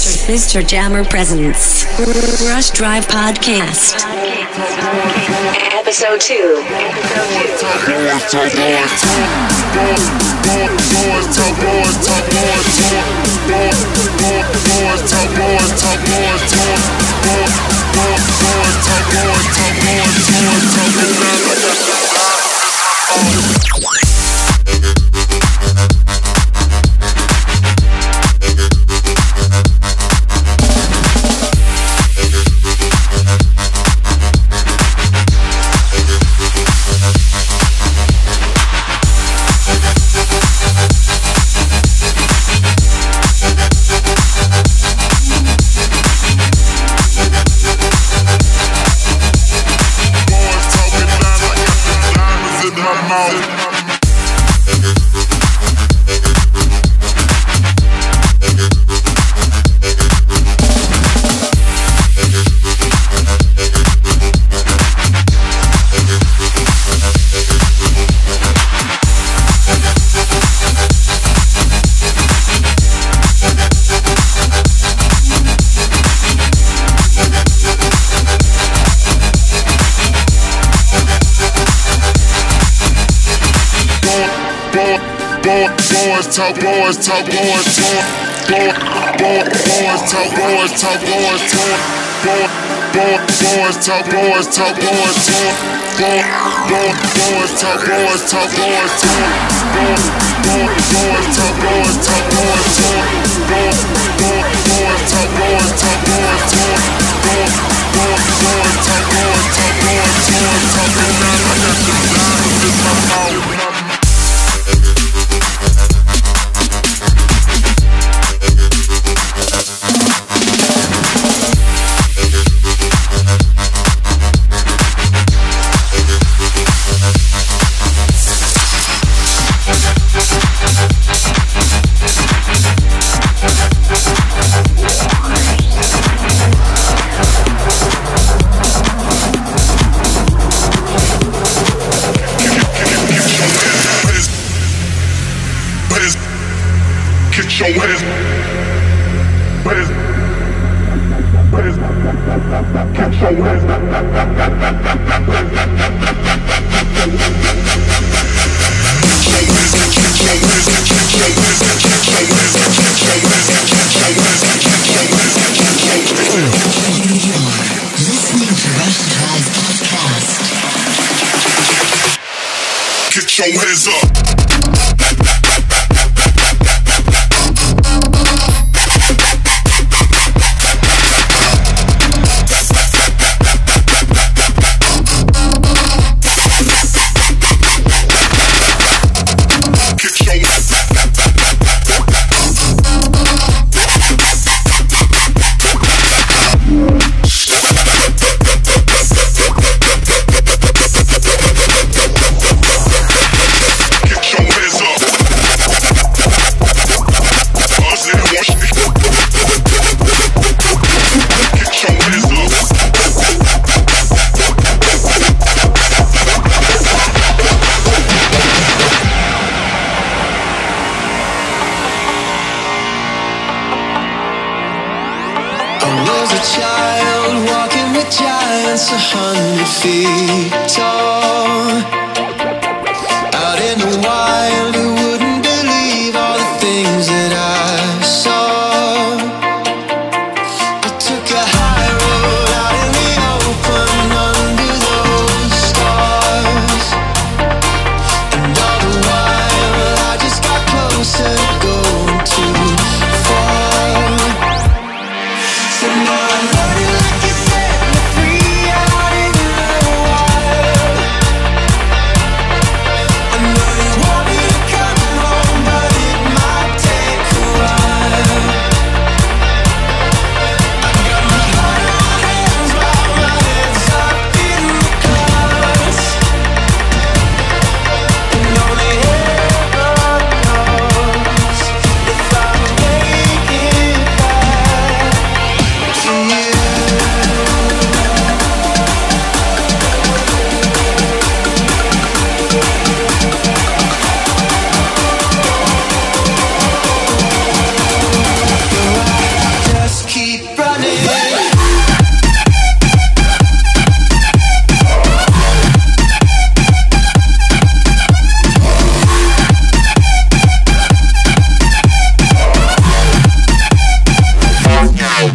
Mr. Jammer presents Rush Drive Podcast. Episode 2. home. talk, boys talk, boys talk, boy, boy, boys talk, boys talk, boys talk, boy, boy, boys talk, boys talk, boys talk, boy, boy, boys talk, boys talk, boys talk, boy, boy, boys talk, boys talk.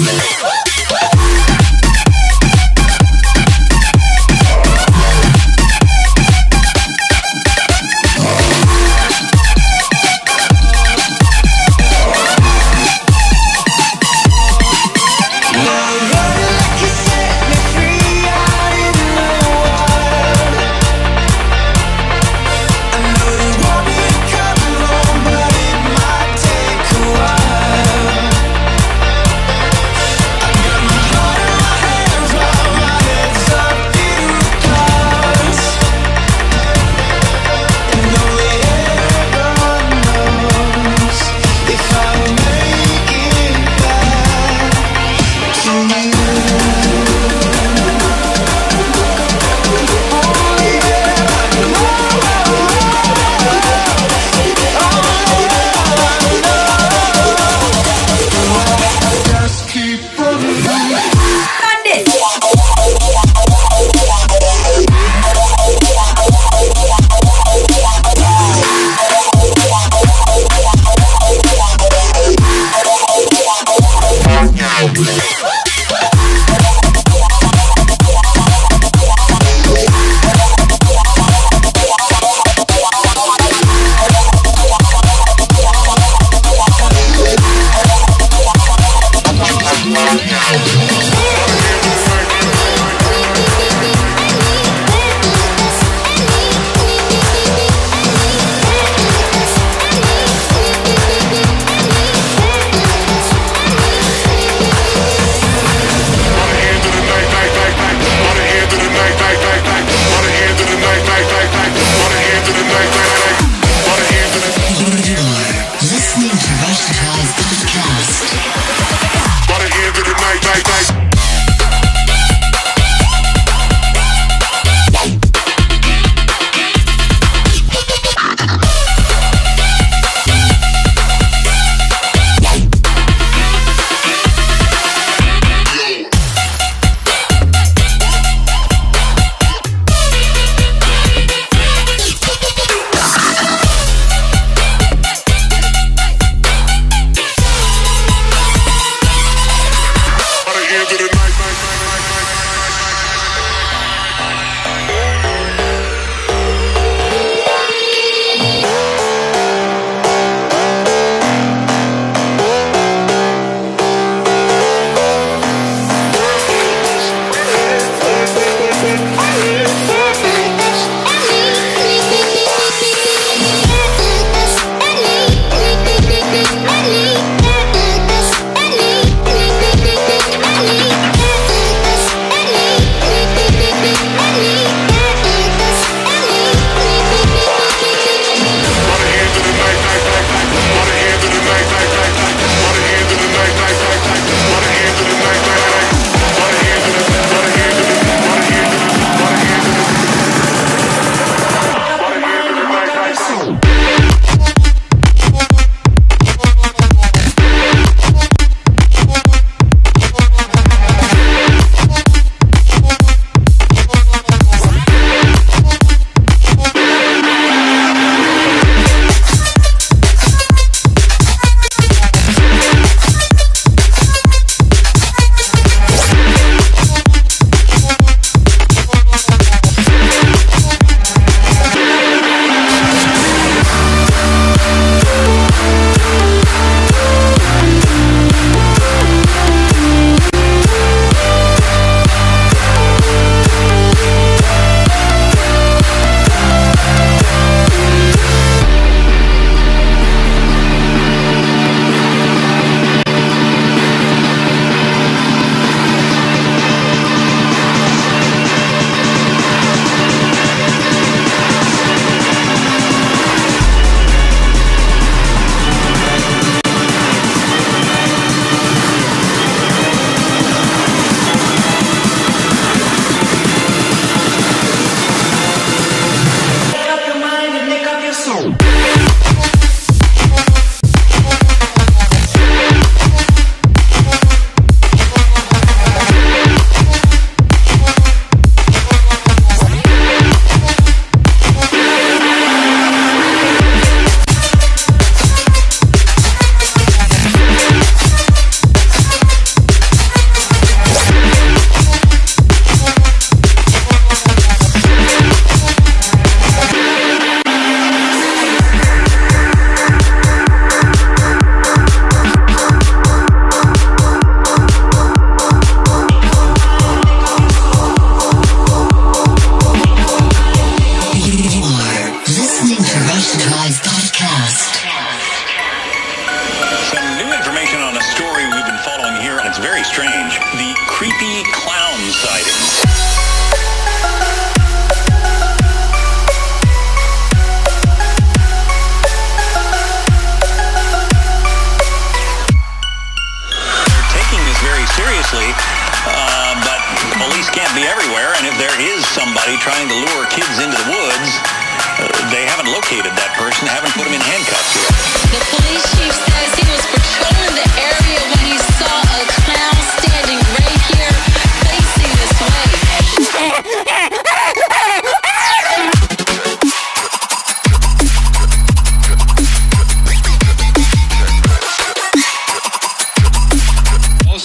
Mix.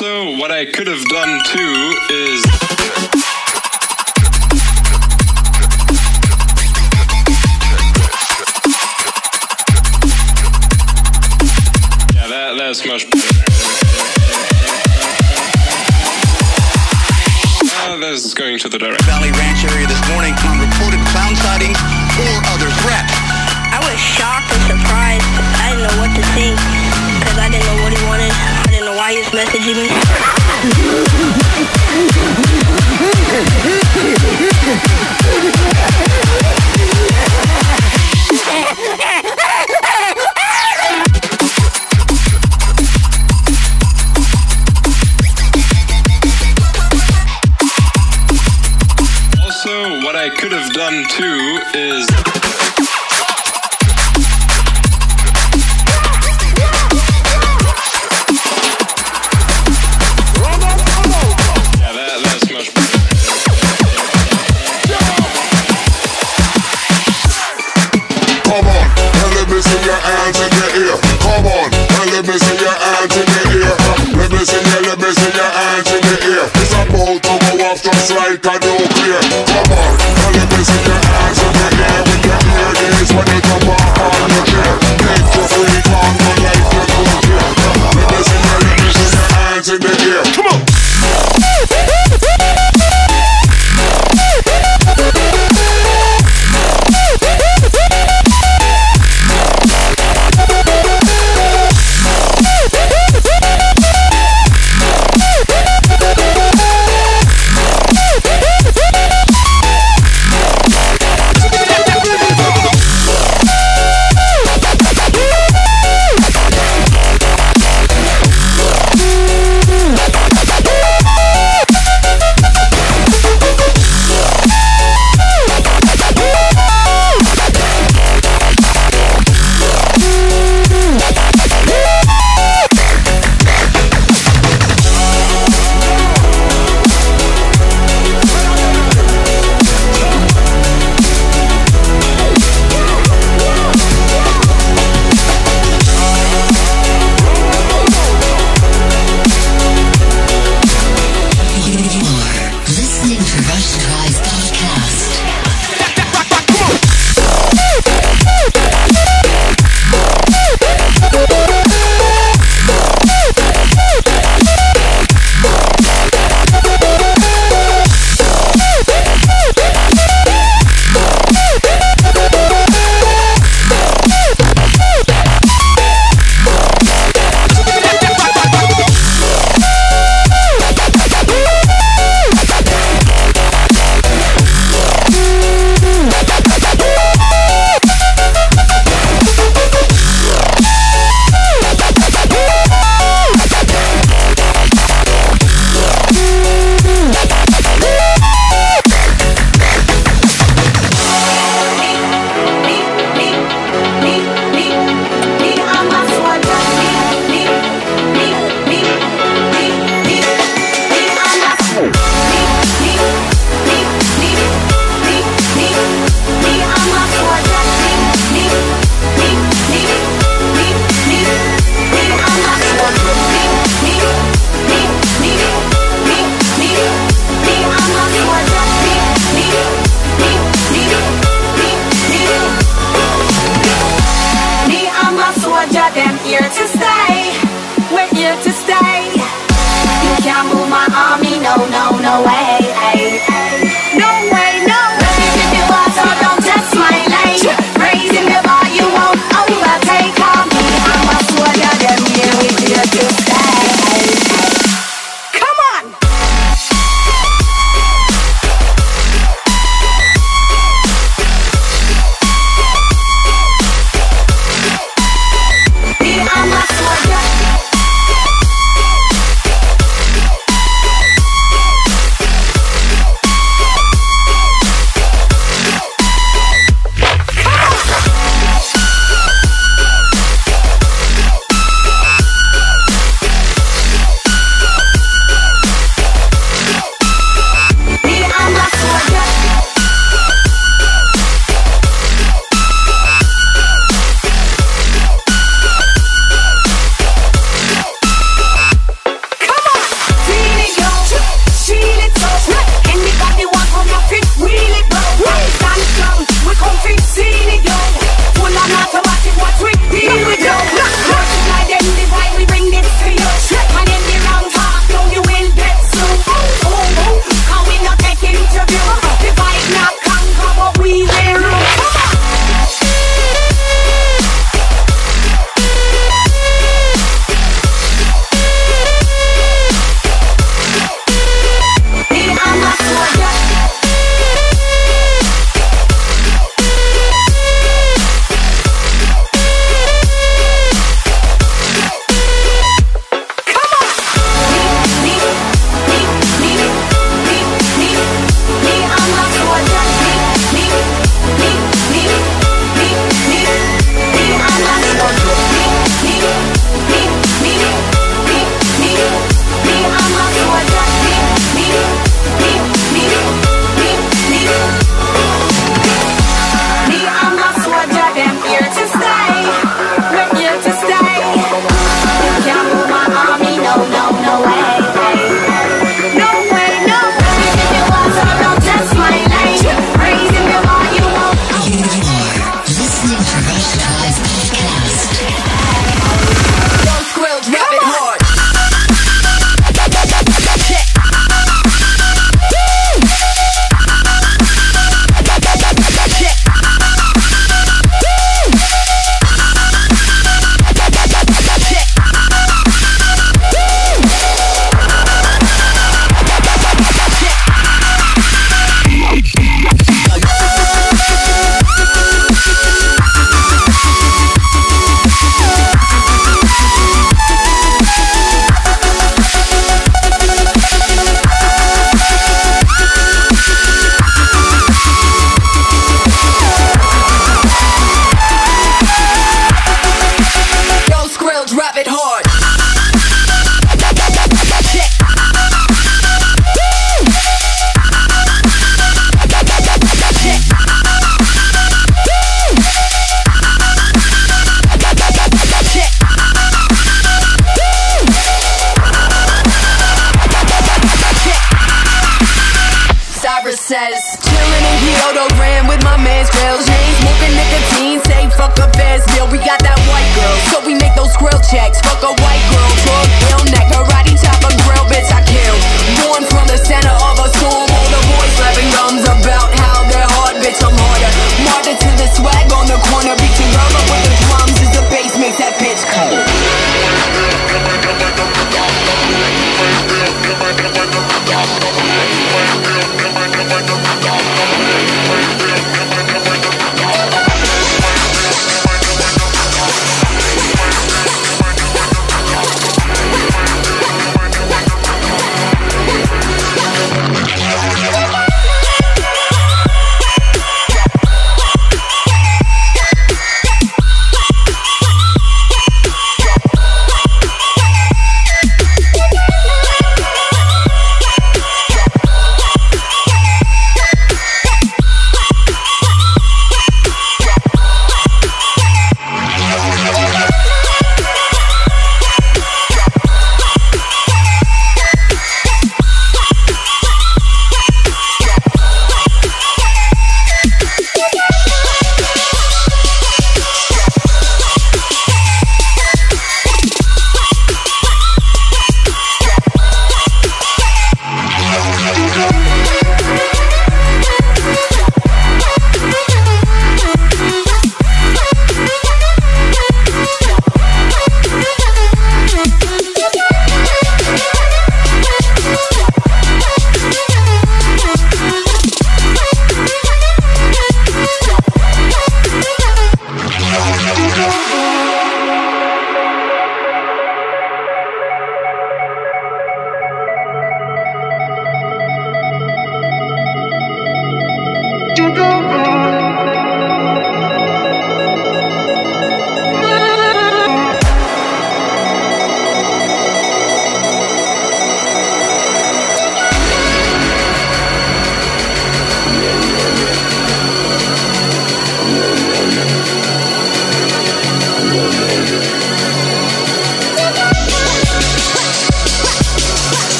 also, what I could have done too is. yeah, that that's much better. Uh, this is going to the direct. Valley Ranch area this morning. Also, what I could have done too is...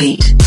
heartbeat.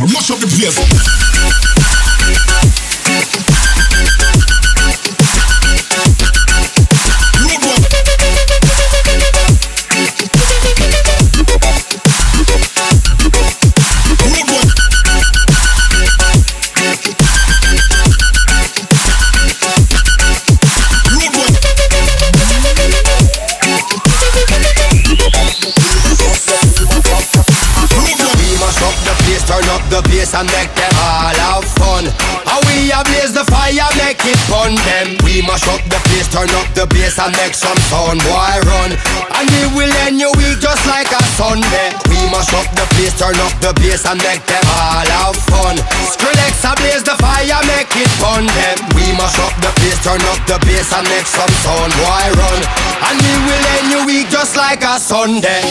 mash up the place. and make some sound Boy run. And we will end your week just like a Sunday. We must up the place, turn up the bass and make them all have fun. Skrillex blaze the fire, make it fun them. We must up the place, turn up the bass and make some sound Boy run. And we will end your week just like a Sunday.